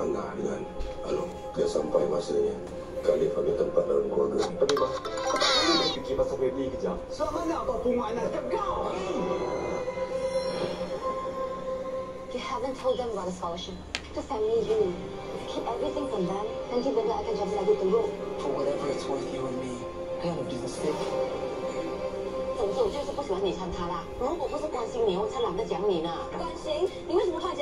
pengalihan ano dia sampai masanya kali pada tempat dalam keluarga Tapi bang, mana nak fikir pasal Bradley kejap? Sama nak apa bunga anak kau? You haven't told them about the scholarship. The family is ruined. If you keep everything from them, nanti benda akan jadi lagi teruk. For whatever it's worth, you and me, I got a business fit. 总之，我就是不喜欢你参他啦。如果不是关心你，我才懒得讲你呢。关心？你为什么突然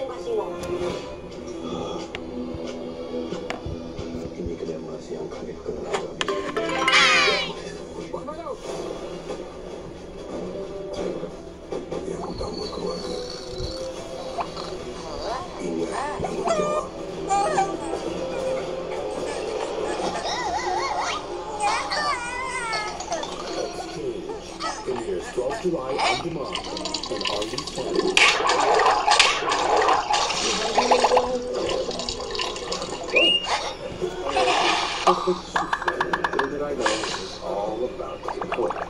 July on demand on RV Channel. Perfect Superman, everything that I know the equipment.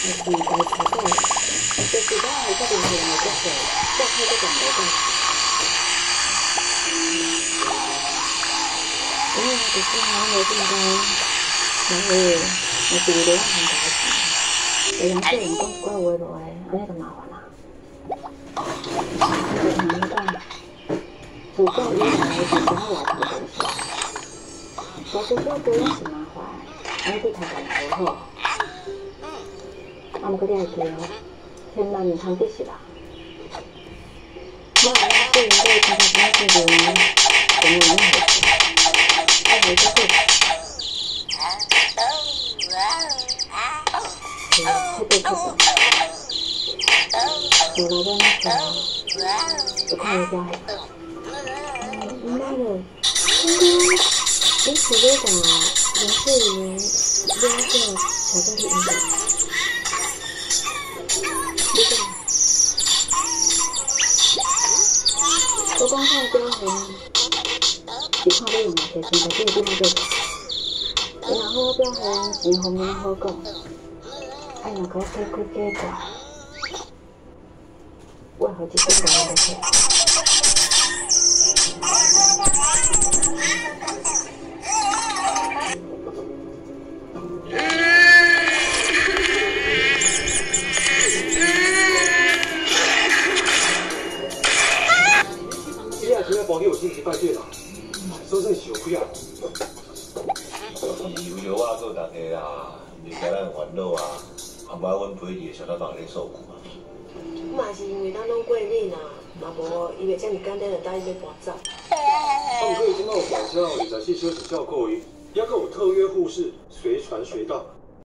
自己在查字典，要是忘了字典里的字，再看这个没用。哎呀，读书难，难听的，难学，难读的，难改。再讲写文章歪歪扭扭，那多麻烦啊！你讲，字多难写，字多难读，字多难改，改改改改也是麻烦，还得看字多好。 뭐, 안 그래 할게요. 젠만 담기시다. 뭐, 안도 인데 가서 하시고, 너무 많이 아, 왜 자꾸. 제가 찾아서 뭐라고 하니까 그거 얘기하죠. 엄마는 친구 이 기계가 연습을 이렇게 저절로 인데 标向，只看对人，其实对对不对？标好标向，是红的可歌，爱用高声呼叫他，我何只听到我的歌？对啦，所以小亏啊，是有我做大家该令咱玩乐啊，阿妈温陪你，会晓得帮恁受苦。我也是因为咱拢过年啊，嘛无因为这么简单就带伊要搬走。我们可以提供火车、列车、汽车、机票，还有特约护士，随传随到。